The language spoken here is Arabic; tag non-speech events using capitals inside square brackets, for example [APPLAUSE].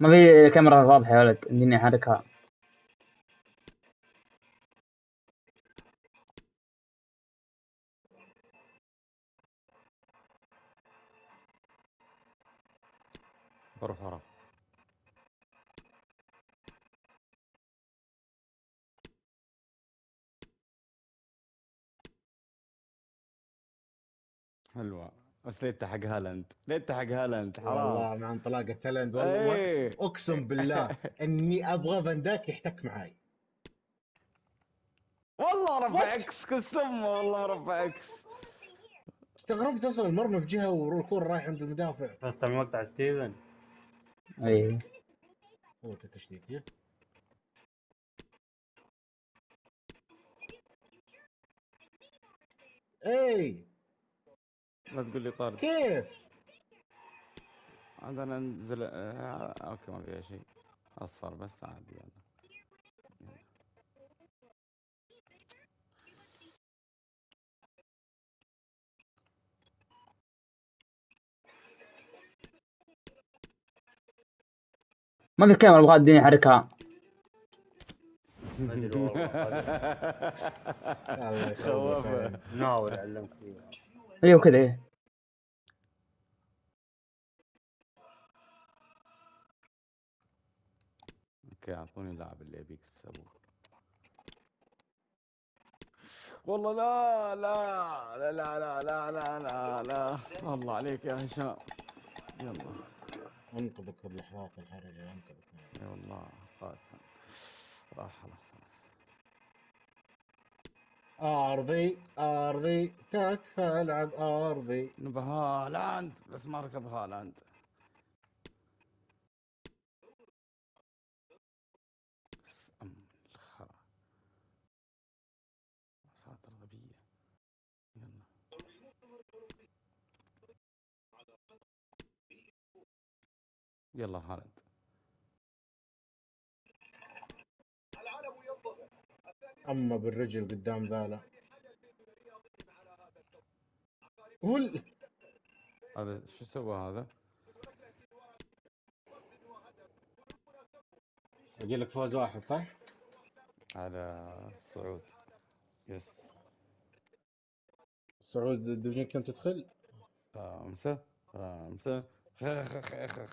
ما في كاميرا واضحة يا ولد اديني احركها ورا حلوة. بس ليت حق هالاند. ليت حق هالاند والله حرام مع انطلاقه تالنت والله. إيه. أقسم بالله [LAUGHS] إني أبغى فان داك يحتك معاي. والله رفع؟ إكس كالسم والله رفع إكس استغربت أصلا المرمى في جهة والكور رايح عند المدافع. شفت المقطع ستيفن. اي هو التشتيت اي لا تقول لي طارد كيف؟ عاد أنا أنزل آه، أوكي ما فيها شيء. أصفر بس عادي يلا. ما في كاميرا أبغى اديني احركها ما أدري والله خوفه [LAUGHS] يعني. ناول علمك فيها أيوه كذا إيه. أوكي أعطوني اللاعب اللي أبيك تسووه والله لا لا لا لا لا لا لا لا لا. الله عليك يا هشام. يلا. أنقذك اللحظات الحرجة أنقذك. يا والله راح خلاص أرضي أرضي تكفى العب أرضي. نبى هالاند بس ما ركض هالاند. غبية يلا. يلا هالاند. أما بالرجل قدام ذا لا هو هذا شو سوى هذا؟ باقي لك فوز واحد صح؟ على الصعود يس صعود الدوجين كم تدخل؟ آه، خمسة آه، خمسة